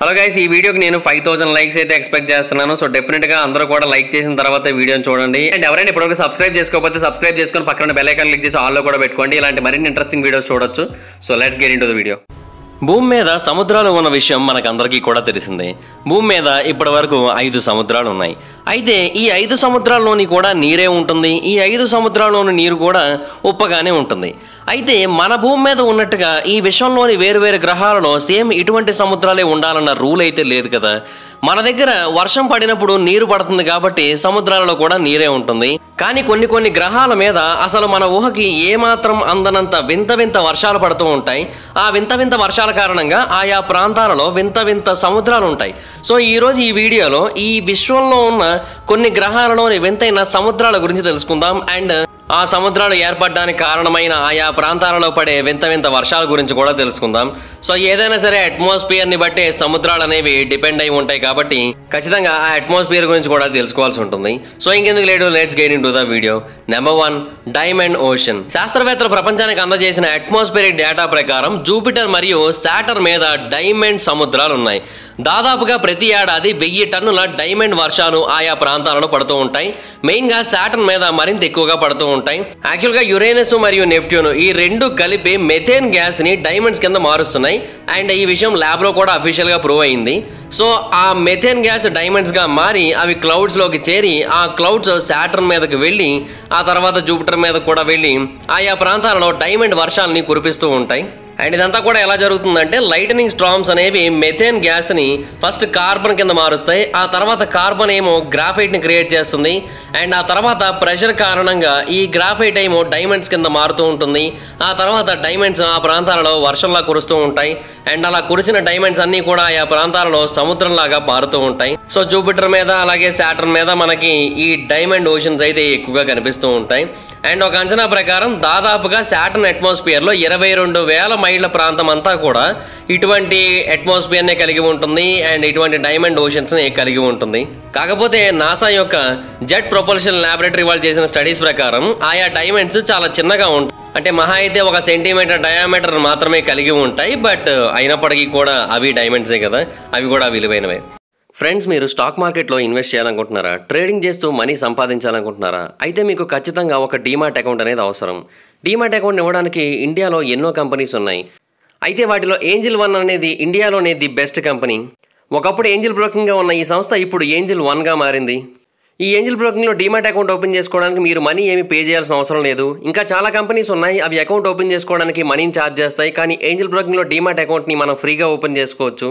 Hello guys ఈ వీడియోకి నేను ఫైవ్ థౌసండ్ లైక్స్ అయితే ఎక్స్పెక్ట్ చేస్తున్నాను. సో డెఫినెట్గా అందరూ కూడా లైక్ చేసిన తర్వాత వీడియోని చూడండి. అండ్ ఎవరైనా ఇప్పటివరకు సబ్స్క్రైబ్ చేసుకోకపోతే సబ్స్క్రైబ్ చేసుకొని పక్కన బెల్ ఐకాన్ క్లిక్ చేసి ఆల్లో కూడా పెట్టుకోండి. ఇలాంటి మరిన్ని ఇంట్రెస్టింగ్ వీడియోస్ చూడొచ్చు. So let's get into the video భూమి మీద సముద్రాలు ఉన్న విషయం మనకందరికీ కూడా తెలిసిందే. భూమి మీద ఇప్పటి వరకు ఐదు సముద్రాలు ఉన్నాయి అయితే ఈ ఐదు సముద్రాల్లోని కూడా నీరే ఉంటుంది. ఈ ఐదు సముద్రాల్లోని నీరు కూడా ఉప్పగానే ఉంటుంది. అయితే మన భూమి మీద ఉన్నట్టుగా ఈ విశ్వంలోని వేరు వేరు గ్రహాలలో సేమ్ ఇటువంటి సముద్రాలే ఉండాలన్న రూల్ అయితే లేదు కదా. మన దగ్గర వర్షం పడినప్పుడు నీరు పడుతుంది కాబట్టి సముద్రాలలో కూడా నీరే ఉంటుంది. కానీ కొన్ని కొన్ని గ్రహాల మీద అసలు మన ఊహకి ఏమాత్రం అందనంత వింత వింత వర్షాలు పడుతూ ఉంటాయి. ఆ వింత వింత వర్షాల కారణంగా ఆయా ప్రాంతాలలో వింత వింత సముద్రాలు ఉంటాయి. సో ఈరోజు ఈ వీడియోలో ఈ విశ్వంలో ఉన్న కొన్ని గ్రహాలలోని వింతైన సముద్రాల గురించి తెలుసుకుందాం. అండ్ ఆ సముద్రాలు ఏర్పడడానికి కారణమైన ఆయా ప్రాంతాలలో పడే వింత వింత వర్షాల గురించి కూడా తెలుసుకుందాం. సో ఏదైనా సరే అట్మాస్ఫియర్ని బట్టి సముద్రాలు అనేవి డిపెండ్ అయి ఉంటాయి కాబట్టి ఖచ్చితంగా ఆ అట్మాస్ఫియర్ గురించి కూడా తెలుసుకోవాల్సి ఉంటుంది. సో ఇంకెందుకు లేడు let's get into the video number one diamond ocean శాస్త్రవేత్తలు ప్రపంచానికి అందజేసిన అట్మాస్ఫియరిక్ డేటా ప్రకారం జూపిటర్ మరియు సాటర్ మీద డైమండ్ సముద్రాలు ఉన్నాయి. దాదాపుగా ప్రతి ఏడాది వెయ్యి టన్నుల డైమండ్ వర్షాలు ఆయా ప్రాంతాలలో పడుతూ ఉంటాయి. మెయిన్గా సాటర్న్ మీద మరింత ఎక్కువగా పడుతూ ఉంటాయి. యాక్చువల్గా యురేనస్ మరియు నెప్ట్యూన్ ఈ రెండు కలిపి మెథేన్ గ్యాస్ని డైమండ్స్ కింద మారుస్తున్నాయి. అండ్ ఈ విషయం ల్యాబ్లో కూడా అఫీషియల్గా ప్రూవ్ అయింది. సో ఆ మెథేన్ గ్యాస్ డైమండ్స్గా మారి అవి క్లౌడ్స్లోకి చేరి ఆ క్లౌడ్స్ శాటర్న్ మీదకి వెళ్ళి ఆ తర్వాత జూపిటర్ మీద కూడా వెళ్ళి ఆయా ప్రాంతాలలో డైమండ్ వర్షాలని కురిపిస్తూ ఉంటాయి. అండ్ ఇదంతా కూడా ఎలా జరుగుతుందంటే లైటనింగ్ స్ట్రామ్స్ అనేవి మెథేన్ గ్యాస్ని ఫస్ట్ కార్బన్ కింద మారుస్తాయి. ఆ తర్వాత కార్బన్ ఏమో గ్రాఫైట్ని క్రియేట్ చేస్తుంది. అండ్ ఆ తర్వాత ప్రెషర్ కారణంగా ఈ గ్రాఫైట్ ఏమో డైమండ్స్ కింద మారుతూ ఉంటుంది. ఆ తర్వాత డైమండ్స్ ఆ ప్రాంతాలలో వర్షంలా కురుస్తూ ఉంటాయి. అండ్ అలా కురిసిన డైమండ్స్ అన్ని కూడా ఆ ప్రాంతాలలో సముద్రంలాగా పారుతూ ఉంటాయి. సో జూపిటర్ మీద అలాగే శాటర్ మీద మనకి ఈ డైమండ్ ఓషన్స్ అయితే ఎక్కువగా కనిపిస్తూ ఉంటాయి. అండ్ ఒక అంచనా ప్రకారం దాదాపుగా శాటర్న్ అట్మాస్ఫియర్లో ఇరవై రెండు వేల మైళ్ళ ప్రాంతం అంతా కూడా ఇటువంటి అట్మాస్ఫియర్నే కలిగి ఉంటుంది అండ్ ఇటువంటి డైమండ్ ఓషన్స్ని కలిగి ఉంటుంది. కాకపోతే నాసా యొక్క జెట్ ప్రొపల్షన్ ల్యాబొరేటరీ వాళ్ళు చేసిన స్టడీస్ ప్రకారం ఆయా డైమండ్స్ చాలా చిన్నగా ఉంటాయి అంటే మహా అయితే ఒక సెంటీమీటర్ డయామీటర్ మాత్రమే కలిగి ఉంటాయి బట్ అయినప్పటికీ కూడా అవి డైమండ్సే కదా అవి కూడా విలువైనవే. ఫ్రెండ్స్ మీరు స్టాక్ మార్కెట్లో ఇన్వెస్ట్ చేయాలనుకుంటున్నారా? ట్రేడింగ్ చేస్తూ మనీ సంపాదించాలనుకుంటున్నారా? అయితే మీకు ఖచ్చితంగా ఒక డీమార్ట్ అకౌంట్ అనేది అవసరం. డీమాట్ అకౌంట్ ఇవ్వడానికి ఇండియాలో ఎన్నో కంపెనీస్ ఉన్నాయి. అయితే వాటిలో ఏంజిల్ వన్ అనేది ఇండియాలోనే ది బెస్ట్ కంపెనీ ఒకప్పుడు ఏంజిల్ బ్రోకింగ్గా ఉన్న ఈ సంస్థ ఇప్పుడు ఏంజిల్ వన్గా మారింది. ఈ ఏంజిల్ బ్రోకింగ్లో డీమాట్ అకౌంట్ ఓపెన్ చేసుకోవడానికి మీరు మనీ ఏమి పే చేయాల్సిన అవసరం లేదు. ఇంకా చాలా కంపెనీస్ ఉన్నాయి అవి అకౌంట్ ఓపెన్ చేసుకోవడానికి మనీని ఛార్జ్ చేస్తాయి. కానీ ఏంజిల్ బ్రోకింగ్లో డీమాట్ అకౌంట్ని మనం ఫ్రీగా ఓపెన్ చేసుకోవచ్చు.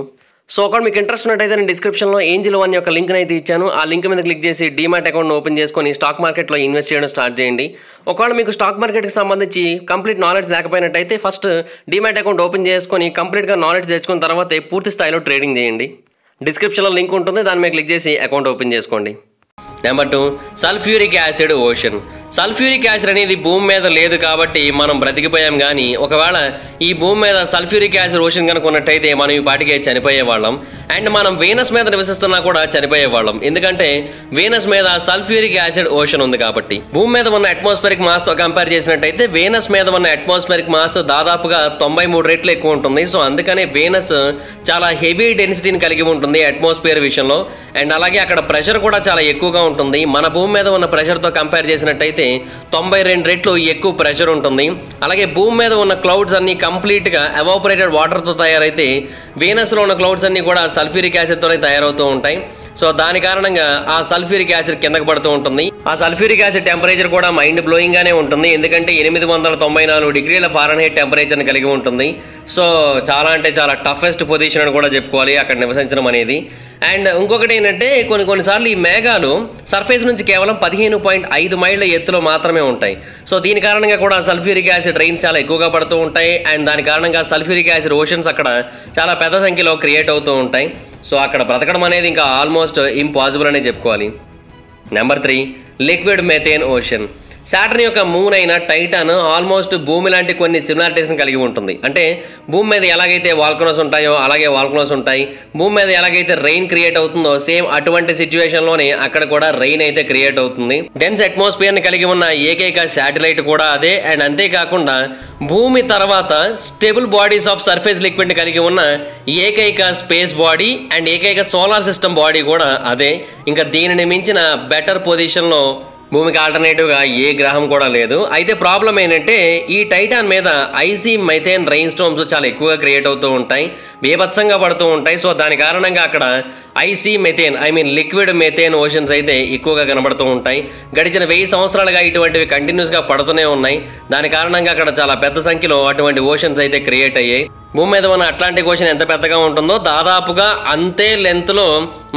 సో అక్కడ మీకు ఇంట్రెస్ట్ ఉన్నట్టయితే నేను డిస్క్రిప్షన్లో ఏంజిల్ వన్ యొక్క లింక్ అయితే ఇచ్చాను. ఆ లింక్ మీద క్లిక్ చేసి డీమాట్ అకౌంట్ ఓపెన్ చేసుకొని స్టాక్ మార్కెట్లో ఇన్వెస్ట్ చేయడం స్టార్ట్ చేయండి. ఒకవేళ మీకు స్టాక్ మార్కెట్కి సంబంధించి కంప్లీట్ నాలెడ్జ్ లేకపోయినట్టయితే ఫస్ట్ డీమాట్ అకౌంట్ ఓపెన్ చేసుకొని కంప్లీట్గా నాలెడ్జ్ తెచ్చుకున్న తర్వాత పూర్తి స్థాయిలో ట్రేడింగ్ చేయండి. డిస్క్రిప్షన్లో లింక్ ఉంటుంది. దాని మీద క్లిక్ చేసి అకౌంట్ ఓపెన్ చేసుకోండి. Number two sulphuric acid ocean sulphuric acid అనేది భూమి మీద లేదు కాబట్టి మనం బ్రతికిపోయాం కానీ ఒకవేళ ఈ భూమి మీద సల్ఫ్యూరిక్ యాసిడ్ ఓషన్ కనుక ఉన్నట్టయితే మనం ఈ పాటికే చనిపోయే వాళ్ళం. అండ్ మనం వీనస్ మీద నివసిస్తున్నా కూడా చనిపోయే వాళ్ళం. ఎందుకంటే వీనస్ మీద సల్ఫ్యూరిక్ యాసిడ్ ఓషన్ ఉంది కాబట్టి. భూమి మీద ఉన్న అట్మాస్ఫియరిక్ మాస్తో కంపేర్ చేసినట్టయితే వీనస్ మీద ఉన్న అట్మాస్ఫియరిక్ మాస్ దాదాపుగా తొంభై మూడు రెట్లు ఎక్కువ ఉంటుంది. సో అందుకనే వీనస్ చాలా హెవీ డెన్సిటీని కలిగి ఉంటుంది అట్మాస్ఫియర్ విషయంలో. అండ్ అలాగే అక్కడ ప్రెషర్ కూడా చాలా ఎక్కువగా ఉంటుంది. మన భూమి మీద ఉన్న ప్రెషర్తో కంపేర్ చేసినట్టయితే తొంభై రెండు రెట్లు ఎక్కువ ప్రెషర్ ఉంటుంది. అలాగే భూమి మీద ఉన్న క్లౌడ్స్ అన్ని కంప్లీట్గా ఎవాపరేటెడ్ వాటర్తో తయారైతే వీనస్లో ఉన్న క్లౌడ్స్ అన్ని కూడా సల్ఫ్యూరిక్ యాసిడ్తోనే తయారవుతూ ఉంటాయి. సో దాని కారణంగా ఆ సల్ఫ్యూరిక్ యాసిడ్ కిందకు పడుతూ ఉంటుంది. ఆ సల్ఫ్యూరిక్ యాసిడ్ టెంపరేచర్ కూడా మైండ్ బ్లోయింగ్ గానే ఉంటుంది. ఎందుకంటే ఎనిమిది వందల తొంభై నాలుగు డిగ్రీల ఫారెన్హీట్ టెంపరేచర్ని కలిగి ఉంటుంది. సో చాలా అంటే చాలా టఫెస్ట్ పొజిషన్ అని కూడా చెప్పుకోవాలి. అక్కడ నివసించడం అనేది. అండ్ ఇంకొకటి ఏంటంటే కొన్ని కొన్నిసార్లు ఈ మేఘాలు సర్ఫేస్ నుంచి కేవలం పదిహేను పాయింట్ ఐదు మైళ్ళ ఎత్తులో మాత్రమే ఉంటాయి. సో దీని కారణంగా కూడా సల్ఫ్యూరిక్ యాసిడ్ రైన్స్ చాలా ఎక్కువగా పడుతూ ఉంటాయి. అండ్ దాని కారణంగా సల్ఫ్యూరిక్ యాసిడ్ ఓషన్స్ అక్కడ చాలా పెద్ద సంఖ్యలో క్రియేట్ అవుతూ ఉంటాయి. సో అక్కడ బ్రతకడం అనేది ఇంకా ఆల్మోస్ట్ ఇంపాసిబుల్ అనే చెప్పుకోవాలి. Number three liquid methane ocean Saturn యొక్క మూన్ అయిన టైటాన్ ఆల్మోస్ట్ భూమి లాంటి కొన్ని సిమిలారిటీస్ని కలిగి ఉంటుంది. అంటే భూమి మీద ఎలాగైతే వాల్కనోస్ ఉంటాయో అలాగే వాల్కనోస్ ఉంటాయి. భూమి మీద ఎలాగైతే రెయిన్ క్రియేట్ అవుతుందో సేమ్ అటువంటి సిచ్యువేషన్లోనే అక్కడ కూడా రెయిన్ అయితే క్రియేట్ అవుతుంది. డెన్స్ అట్మాస్ఫియర్ని కలిగి ఉన్న ఏకైక శాటిలైట్ కూడా అదే. అండ్ అంతేకాకుండా భూమి తర్వాత స్టేబుల్ బాడీస్ ఆఫ్ సర్ఫేస్ లిక్విడ్ని కలిగి ఉన్న ఏకైక స్పేస్ బాడీ అండ్ ఏకైక సోలార్ సిస్టమ్ బాడీ కూడా అదే. ఇంకా దీనిని మించిన బెటర్ పొజిషన్లో భూమికి ఆల్టర్నేటివ్గా ఏ గ్రహం కూడా లేదు. అయితే ప్రాబ్లం ఏంటంటే ఈ టైటాన్ మీద ఐసీ మైథేన్ రెయిన్ స్టోమ్స్ చాలా ఎక్కువగా క్రియేట్ అవుతూ ఉంటాయి బీభత్సంగా పడుతూ ఉంటాయి. సో దాని కారణంగా అక్కడ icy methane I mean liquid methane oceans అయితే ఎక్కువగా కనబడుతూ ఉంటాయి. గడిచిన వెయ్యి సంవత్సరాలుగా ఇటువంటివి కంటిన్యూస్గా పడుతూనే ఉన్నాయి. దాని కారణంగా అక్కడ చాలా పెద్ద సంఖ్యలో అటువంటి ఓషన్స్ అయితే క్రియేట్ అయ్యాయి. భూమి మీద ఉన్న అట్లాంటిక్ ఓషన్ ఎంత పెద్దగా ఉంటుందో దాదాపుగా అంతే లెంత్లో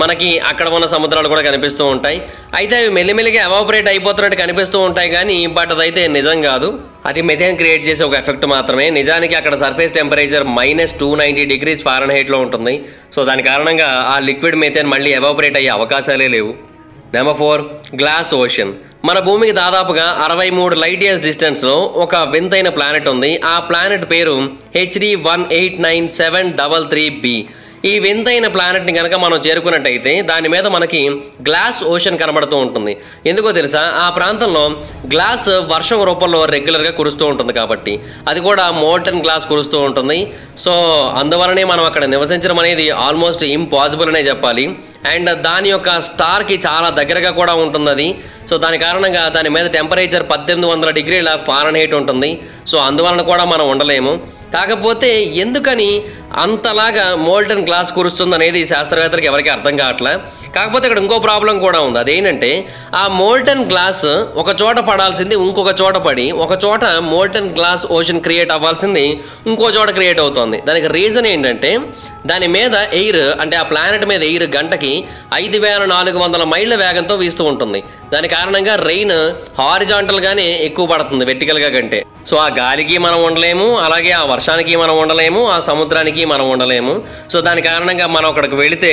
మనకి అక్కడ ఉన్న సముద్రాలు కూడా కనిపిస్తూ ఉంటాయి. అయితే అవి మెల్లిమెల్లిగా ఎవాపరేట్ అయిపోతున్నట్టు కనిపిస్తూ ఉంటాయి కానీ బట్ అదైతే నిజం కాదు. అది మెథేన్ క్రియేట్ చేసే ఒక ఎఫెక్ట్ మాత్రమే. నిజానికి అక్కడ surface temperature minus two ninety degrees foreign హైట్లో ఉంటుంది. సో దాని కారణంగా ఆ లిక్విడ్ మెథేన్ మళ్ళీ ఎవాపరేట్ అయ్యే అవకాశాలే లేవు. నెంబర్ ఫోర్ గ్లాస్ ఓషన్ మన భూమికి దాదాపుగా అరవై మూడు లైట్ ఇయర్స్ డిస్టెన్స్లో ఒక వింతైన ప్లానెట్ ఉంది. ఆ ప్లానెట్ పేరు HD one eight nine seven double three B ఈ వింతైన ప్లానెట్ని కనుక మనం చేరుకున్నట్టయితే దాని మీద మనకి గ్లాస్ ఓషన్ కనబడుతూ ఉంటుంది. ఎందుకో తెలుసా? ఆ ప్రాంతంలో గ్లాస్ వర్షం రూపంలో రెగ్యులర్గా కురుస్తూ ఉంటుంది కాబట్టి. అది కూడా మోల్టన్ గ్లాస్ కురుస్తూ ఉంటుంది. సో అందువలనే మనం అక్కడ నివసించడం అనేది ఆల్మోస్ట్ ఇంపాసిబుల్ అనే చెప్పాలి. అండ్ దాని యొక్క స్టార్కి చాలా దగ్గరగా కూడా ఉంటుంది అది సో దాని కారణంగా దాని మీద టెంపరేచర్ పద్దెనిమిది వందల డిగ్రీల ఫారెన్ హైట్ ఉంటుంది. సో అందువలన కూడా మనం ఉండలేము. కాకపోతే ఎందుకని అంతలాగా మోల్టన్ గ్లాస్ కురుస్తుంది అనేది శాస్త్రవేత్తలకు ఎవరికి అర్థం కావట్లే. కాకపోతే ఇక్కడ ఇంకో ప్రాబ్లం కూడా ఉంది. అదేంటంటే ఆ మోల్టన్ గ్లాస్ ఒక చోట పడాల్సింది ఇంకొక చోట పడి ఒక చోట మోల్టన్ గ్లాస్ ఓషన్ క్రియేట్ అవ్వాల్సింది ఇంకో చోట క్రియేట్ అవుతుంది. దానికి రీజన్ ఏంటంటే దాని మీద ఎయిర్ అంటే ఆ ప్లానెట్ మీద ఎయిర్ గంటకి ఐదు వేల నాలుగు వందల మైళ్ళ వేగంతో వీస్తూ ఉంటుంది. దాని కారణంగా రెయిన్ హారిజాంటల్గానే ఎక్కువ పడుతుంది వెర్టికల్గా కంటే. సో ఆ గాలికి మనం ఉండలేము అలాగే ఆ వర్షానికి మనం ఉండలేము ఆ సముద్రానికి మనం ఉండలేము. సో దాని కారణంగా మనం అక్కడికి వెళితే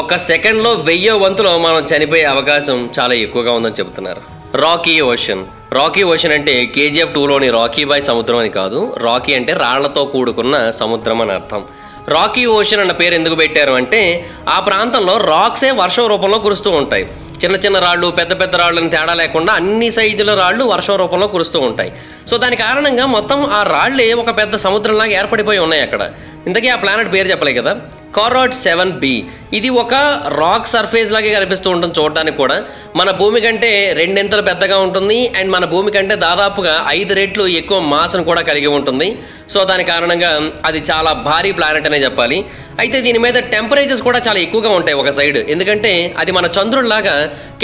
ఒక సెకండ్లో వెయ్యో వంతులో మనం చనిపోయే అవకాశం చాలా ఎక్కువగా ఉందని చెబుతున్నారు. రాకీ ఓషన్ రాకీ ఓషన్ అంటే కేజీఎఫ్ టూలోని రాకీ బాయ్ సముద్రం అని కాదు. రాకీ అంటే రాళ్ళతో కూడుకున్న సముద్రం అని అర్థం. రాకీ ఓషన్ అన్న పేరు ఎందుకు పెట్టారు అంటే ఆ ప్రాంతంలో రాక్సే వర్షం రూపంలో కురుస్తూ ఉంటాయి. చిన్న చిన్న రాళ్ళు పెద్ద పెద్ద రాళ్ళని తేడా లేకుండా అన్ని సైజుల రాళ్ళు వర్షం రూపంలో కురుస్తూ ఉంటాయి. సో దాని కారణంగా మొత్తం ఆ రాళ్ళే ఒక పెద్ద సముద్రంలాగా ఏర్పడిపోయి ఉన్నాయి అక్కడ. ఇంతకీ ఆ ప్లానెట్ పేరు చెప్పలే కదా? కారాడ్ సెవెన్ బి ఇది ఒక రాక్ సర్ఫేస్ లాగే కనిపిస్తూ ఉంటుంది చూడడానికి కూడా. మన భూమి కంటే రెండింతలు పెద్దగా ఉంటుంది. అండ్ మన భూమి కంటే దాదాపుగా ఐదు రెట్లు ఎక్కువ మాసను కూడా కలిగి ఉంటుంది. సో దాని కారణంగా అది చాలా భారీ ప్లానెట్ అనే చెప్పాలి. అయితే దీని మీద టెంపరేచర్స్ కూడా చాలా ఎక్కువగా ఉంటాయి ఒక సైడ్ ఎందుకంటే అది మన చంద్రుడిలాగా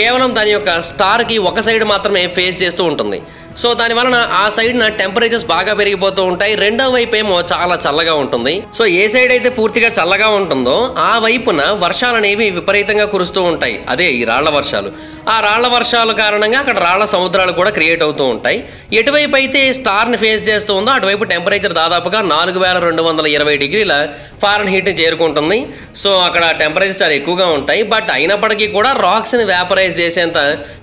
కేవలం దాని యొక్క స్టార్కి ఒక సైడ్ మాత్రమే ఫేస్ చేస్తూ ఉంటుంది. సో దాని వలన ఆ సైడ్న టెంపరేచర్స్ బాగా పెరిగిపోతూ ఉంటాయి. రెండో వైపు ఏమో చాలా చల్లగా ఉంటుంది. సో ఏ సైడ్ అయితే పూర్తిగా చల్లగా ఉంటుందో ఆ వైపున వర్షాలు అనేవి విపరీతంగా కురుస్తూ ఉంటాయి. అదే ఈ రాళ్ళ వర్షాలు. ఆ రాళ్ళ వర్షాల కారణంగా అక్కడ రాళ్ళ సముద్రాలు కూడా క్రియేట్ అవుతూ ఉంటాయి. ఎటువైపు అయితే స్టార్ని ఫేస్ చేస్తూ ఉందో అటువైపు టెంపరేచర్ దాదాపుగా నాలుగు వేల రెండు వందల ఇరవై డిగ్రీల ఫారెన్ హీట్ని చేరుకుంటుంది. సో అక్కడ టెంపరేచర్ చాలా ఎక్కువగా ఉంటాయి. బట్ అయినప్పటికీ కూడా రాక్స్ని వ్యాపరైజ్ చేసేంత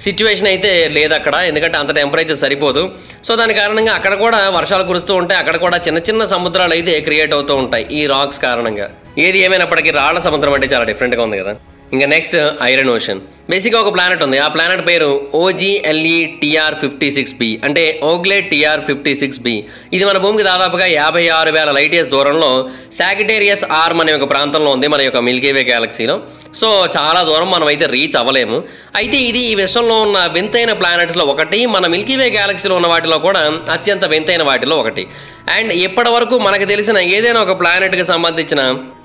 సిచ్యువేషన్ అయితే లేదు అక్కడ ఎందుకంటే అంత టెంపరేచర్ సరిపోదు సో దాని కారణంగా అక్కడ కూడా వర్షాలు కురుస్తూ ఉంటాయి. అక్కడ కూడా చిన్న చిన్న సముద్రాలు అయితే క్రియేట్ అవుతూ ఉంటాయి ఈ రాక్స్ కారణంగా. ఏది ఏమైనప్పటికీ రాళ్ళ సముద్రం అంటే చాలా డిఫరెంట్గా ఉంది కదా. ఇంకా నెక్స్ట్ ఐరన్ ఓషన్ బేసిక్గా ఒక ప్లానెట్ ఉంది. ఆ ప్లానెట్ పేరు OGLE TR fifty six B అంటే OGLE TR fifty six B ఇది మన భూమికి దాదాపుగా యాభై ఆరు వేల లైట్ ఇయర్స్ దూరంలో సాగిటేరియస్ ఆర్మ్ అనే ఒక ప్రాంతంలో ఉంది మన యొక్క మిల్కీవే గ్యాలక్సీలో సో చాలా దూరం మనం అయితే రీచ్ అవ్వలేము. అయితే ఇది ఈ విశ్వంలో ఉన్న వింతైన ప్లానెట్స్లో ఒకటి. మన మిల్కీవే గ్యాలక్సీలో ఉన్న వాటిలో కూడా అత్యంత వింతైన వాటిలో ఒకటి. అండ్ ఇప్పటి వరకు మనకు తెలిసిన ఏదైనా ఒక ప్లానెట్కి సంబంధించిన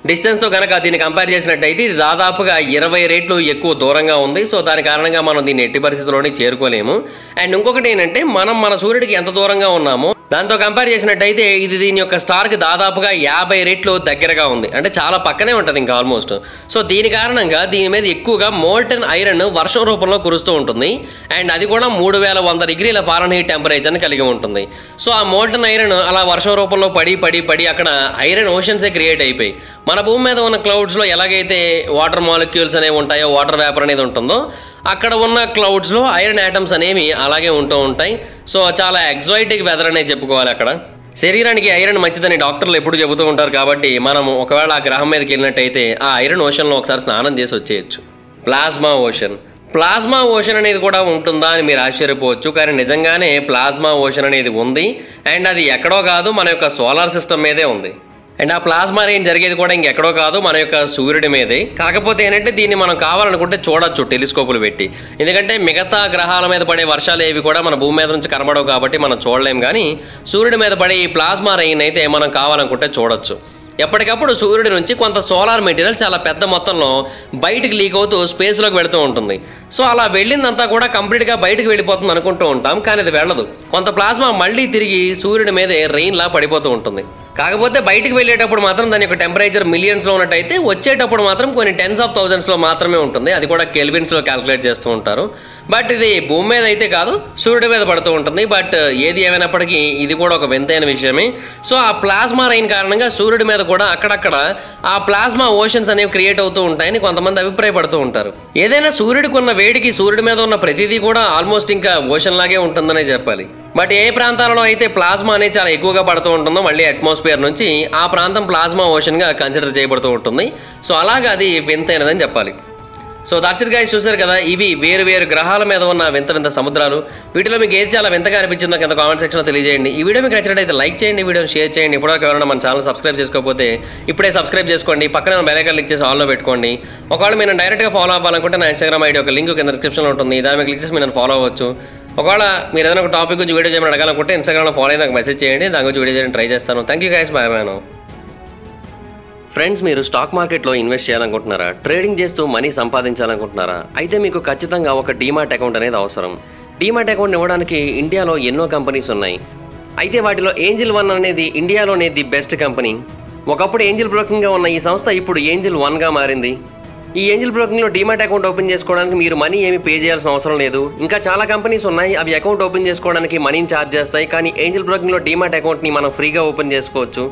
డిస్టెన్స్తో కనుక దీన్ని కంపేర్ చేసినట్టయితే ఇది దాదాపుగా ఇరవై రేట్లు ఎక్కువ దూరంగా ఉంది. సో దాని కారణంగా మనం దీన్ని ఎట్టి పరిస్థితుల్లోనే చేరుకోలేము. అండ్ ఇంకొకటి ఏంటంటే మనం మన సూర్యుడికి ఎంత దూరంగా ఉన్నామో దాంతో కంపేర్ చేసినట్టయితే ఇది దీని యొక్క స్టార్కి దాదాపుగా యాభై రెట్లు దగ్గరగా ఉంది. అంటే చాలా పక్కనే ఉంటుంది ఇంకా ఆల్మోస్ట్ సో దీని కారణంగా దీని మీద ఎక్కువగా మోల్టన్ ఐరన్ వర్షం రూపంలో కురుస్తూ ఉంటుంది. అండ్ అది కూడా మూడు వేల వంద డిగ్రీల ఫారెన్ హీట్ టెంపరేచర్ని కలిగి ఉంటుంది. సో ఆ మోల్టన్ ఐరన్ అలా వర్షం రూపంలో పడి పడి పడి అక్కడ ఐరన్ ఓషన్సే క్రియేట్ అయిపోయి. మన భూమి మీద ఉన్న క్లౌడ్స్లో ఎలాగైతే వాటర్ మాలిక్యూల్స్ అనేవి ఉంటాయో వాటర్ వేపర్ అనేది ఉంటుందో అక్కడ ఉన్న క్లౌడ్స్లో ఐరన్ ఐటమ్స్ అనేవి అలాగే ఉంటూ ఉంటాయి. సో చాలా ఎగ్జాయిటిక్ వెదర్ అనేది చెప్పుకోవాలి అక్కడ. శరీరానికి ఐరన్ మంచిదని డాక్టర్లు ఎప్పుడు చెబుతూ ఉంటారు కాబట్టి మనం ఒకవేళ ఆ గ్రహం మీదకి వెళ్ళినట్టయితే ఆ ఐరన్ ఓషన్లో ఒకసారి స్నానం చేసి వచ్చేయచ్చు. Plasma ocean. ప్లాస్మా ఓషన్ అనేది కూడా ఉంటుందా అని మీరు ఆశ్చర్యపోవచ్చు కానీ నిజంగానే ప్లాస్మా ఓషన్ అనేది ఉంది. అండ్ అది ఎక్కడో కాదు మన యొక్క సోలార్ సిస్టమ్ మీదే ఉంది. అండ్ ఆ ప్లాస్మా రేంజ్ జరిగేది కూడా ఇంకెక్కడో కాదు మన యొక్క సూర్యుడి మీదే. కాకపోతే ఏంటంటే దీన్ని మనం కావాలనుకుంటే చూడొచ్చు టెలిస్కోపులు పెట్టి. ఎందుకంటే మిగతా గ్రహాల మీద పడే వర్షాలు ఏవి కూడా మన భూమి మీద నుంచి కనబడవు కాబట్టి మనం చూడలేం. కానీ సూర్యుడి మీద పడే ఈ ప్లాస్మా రేంజ్ అయితే మనం కావాలనుకుంటే చూడొచ్చు. ఎప్పటికప్పుడు సూర్యుడి నుంచి కొంత సోలార్ మెటీరియల్ చాలా పెద్ద మొత్తంలో బయటికి లీక్ అవుతూ స్పేస్లోకి వెళుతూ ఉంటుంది. సో అలా వెళ్ళిందంతా కూడా కంప్లీట్గా బయటకు వెళ్ళిపోతుంది అనుకుంటూ ఉంటాం కానీ అది వెళ్ళదు. కొంత ప్లాస్మా మళ్ళీ తిరిగి సూర్యుడి మీదే రెయిన్లా పడిపోతూ ఉంటుంది. కాకపోతే బయటికి వెళ్ళేటప్పుడు మాత్రం దాని యొక్క టెంపరేచర్ మిలియన్స్లో ఉన్నట్టయితే వచ్చేటప్పుడు మాత్రం కొన్ని టెన్స్ ఆఫ్ థౌజండ్స్లో మాత్రమే ఉంటుంది. అది కూడా కెల్విన్స్లో క్యాలిక్యులేట్ చేస్తూ ఉంటారు. బట్ ఇది భూమి మీద అయితే కాదు సూర్యుడి మీద పడుతూ ఉంటుంది. బట్ ఏది ఏమైనప్పటికీ ఇది కూడా ఒక వింతైన విషయమే. సో ఆ ప్లాస్మా రైన్ కారణంగా సూర్యుడి మీద కూడా అక్కడక్కడ ఆ ప్లాస్మా ఓషన్స్ అనేవి క్రియేట్ అవుతూ ఉంటాయని కొంతమంది అభిప్రాయపడుతూ ఉంటారు. ఏదైనా సూర్యుడికి ఉన్న వేడికి సూర్యుడి మీద ఉన్న ప్రతిదీ కూడా ఆల్మోస్ట్ ఇంకా ఓషన్ లాగే ఉంటుందనే చెప్పాలి. బట్ ఏ ప్రాంతాలలో అయితే ప్లాస్మా అనేది చాలా ఎక్కువగా పడుతూ ఉంటుందో మళ్ళీ అట్మాస్ఫియర్ నుంచి ఆ ప్రాంతం ప్లాస్మా ఓషన్గా కన్సిడర్ చేయబడుతూ ఉంటుంది. సో అలాగా అది వింతైనదని చెప్పాలి. సో దర్శక్ గైస్ చూశారు కదా ఇవి వేరు వేరు గ్రహాల మీద ఉన్న వింత వింత సముద్రాలు. వీటిలో మీకు ఏది చాలా వింతగా అనిపించిందో కింద కామెంట్ సెక్షన్లో తెలియజేయండి. ఈ వీడియో మీకు నచ్చినట్టయితే లైక్ చేయండి వీడియోని షేర్ చేయండి. ఇప్పటివరకు ఎవరైనా మన ఛానల్ సబ్స్క్రైబ్ చేసుకోకపోతే ఇప్పుడే సబ్స్క్రైబ్ చేసుకోండి. పక్కన బెల్ క్లిక్ చేసి ఆన్లో పెట్టుకోండి. ఒకవేళ మీరు డైరెక్ట్గా ఫాలో అవ్వాలనుకుంటే నా ఇన్స్టాగ్రామ్ ఐడి ఒక లింక్ కింద డిస్క్రిప్షన్లో ఉంటుంది. దాని మీద క్లిక్ చేసి మీరు ఫాలో అవ్వచ్చు. ఒకవేళ మీరు ఏదైనా ఒక టాపిక్ గురించి వీడియో చేయమని అడగాలనుకుంటే ఇన్స్టాగ్రామ్లో ఫాలో అయ్యి నాకు మెసేజ్ చేయండి. దాని గురించి వీడియో చేయడం ట్రై చేస్తాను. థ్యాంక్ యూ గైస్ బాయ్ మేను ఫ్రెండ్స్ మీరు స్టాక్ మార్కెట్లో ఇన్వెస్ట్ చేయాలనుకుంటున్నారా? ట్రేడింగ్ చేస్తూ మనీ సంపాదించాలనుకుంటున్నారా? అయితే మీకు ఖచ్చితంగా ఒక డీమాట్ అకౌంట్ అనేది అవసరం. డీమాట్ అకౌంట్ ఇవ్వడానికి ఇండియాలో ఎన్నో కంపెనీస్ ఉన్నాయి. అయితే వాటిలో ఏంజిల్ వన్ అనేది ఇండియాలోనే ది బెస్ట్ కంపెనీ ఒకప్పుడు ఏంజిల్ బ్రోకింగ్గా ఉన్న ఈ సంస్థ ఇప్పుడు ఏంజిల్ వన్గా మారింది. ఈ ఏంజిల్ బ్రోకింగ్లో డీమాట్ అకౌంట్ ఓపెన్ చేసుకోవడానికి మీరు మనీ ఏమి పే చేయాల్సిన అవసరం లేదు. ఇంకా చాలా కంపెనీస్ ఉన్నాయి. అవి అకౌంట్ ఓపెన్ చేసుకోవడానికి మనీని ఛార్జ్ చేస్తాయి. కానీ ఏంజిల్ బ్రోకింగ్లో డీమాట్ అకౌంట్ని మనం ఫ్రీగా ఓపెన్ చేసుకోవచ్చు.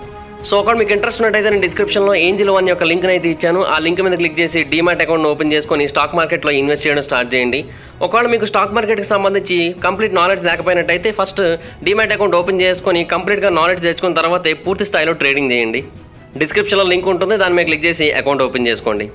సో ఒకవేళ మీకు ఇంట్రెస్ట్ ఉన్నట్టయితే నేను డిస్క్రిప్షన్లో ఏంజిల్ వన్ యొక్క లింక్ అయితే ఇచ్చాను. ఆ లింక్ మీద క్లిక్ చేసి డీమాట్ అకౌంట్ ఓపెన్ చేసుకొని స్టాక్ మార్కెట్లో ఇన్వెస్ట్ చేయడం స్టార్ట్ చేయండి. ఒకవేళ మీకు స్టాక్ మార్కెట్కి సంబంధించి కంప్లీట్ నాలెడ్జ్ లేకపోయినట్టయితే ఫస్ట్ డీమాట్ అకౌంట్ ఓపెన్ చేసుకొని కంప్లీట్గా నాలెడ్జ్ తెచ్చుకున్న తర్వాత పూర్తి స్థాయిలో ట్రేడింగ్ చేయండి. డిస్క్రిప్షన్లో లింక్ ఉంటుంది. దాని మీద క్లిక్ చేసి అకౌంట్ ఓపెన్ చేసుకోండి.